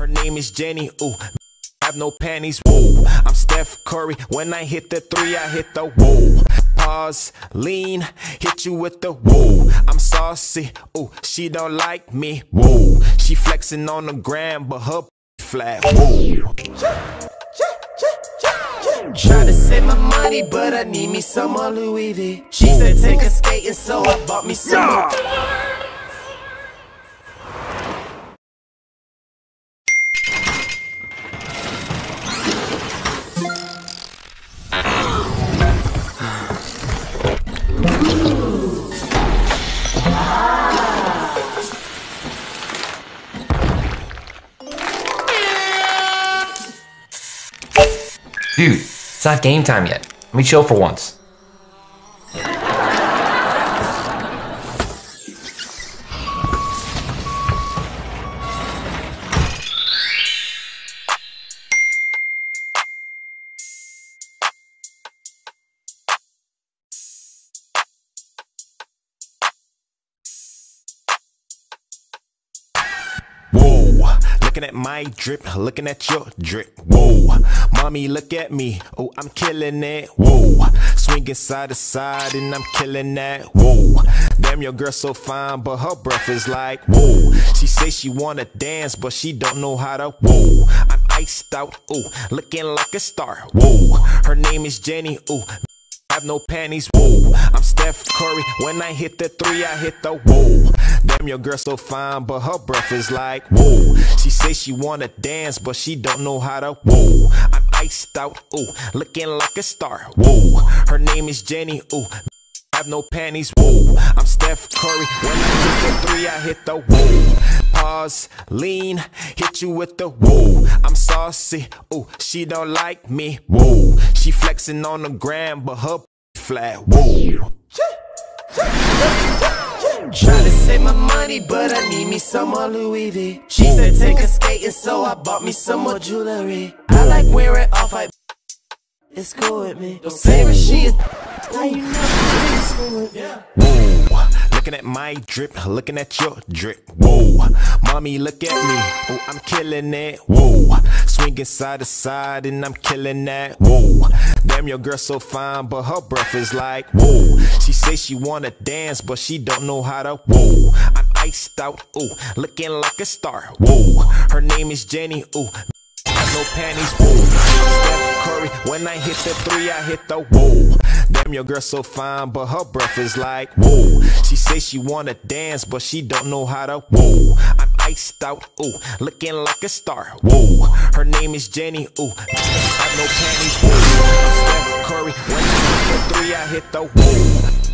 Her name is Jenny. Ooh, have no panties. Whoa, I'm Steph Curry. When I hit the three, I hit the whoa. Pause, lean, hit you with the whoa. I'm saucy. Ooh, she don't like me. Whoa, she flexing on the gram, but her flat. Whoa. Try to save my money, but I need me some more Louis V. She said take a skating, so I bought me some more. Dude, it's not game time yet. Let me chill for once. Whoa, looking at my drip, looking at your drip. Whoa, mommy, look at me. Oh, I'm killing it. Whoa, swinging side to side and I'm killing that. Whoa, damn, your girl so fine, but her breath is like whoa. She say she wanna dance, but she don't know how to. Whoa, I'm iced out. Ooh, looking like a star. Whoa, her name is Jenny. Ooh. I have no panties, whoa. I'm Steph Curry. When I hit the three, I hit the whoa. Damn, your girl so fine, but her breath is like whoa. She say she wanna dance, but she don't know how to whoa. I'm iced out, ooh, looking like a star, whoa. Her name is Jenny, ooh. Have no panties, whoa. I'm Steph Curry. When I hit the three, I hit the whoa. Pause, lean, hit you with the whoa. I'm saucy, ooh, she don't like me, whoa. She flexing on the gram, but her flat, whoa. My money, but I need me some more Louis V. She said take a skating, so I bought me some more jewelry. I like wearing off white. It's cool with me. Don't say when she is. Now you know it's cool with me. At my drip, looking at your drip. Whoa, mommy, look at me. Oh, I'm killing it. Whoa, swinging side to side and I'm killing that. Whoa, damn, your girl so fine, but her breath is like whoa. She say she wanna dance, but she don't know how to. Whoa, I'm iced out. Ooh, looking like a star. Whoa, her name is Jenny. Ooh. No panties, whoa. Steph Curry, when I hit the three, I hit the whoa. Damn, your girl so fine, but her breath is like whoa. She say she wanna dance, but she don't know how to whoa. I'm iced out, ooh, looking like a star, whoa. Her name is Jenny, ooh. I no panties, whoa. I'm Steph Curry, when I hit the three, I hit the. Whoa.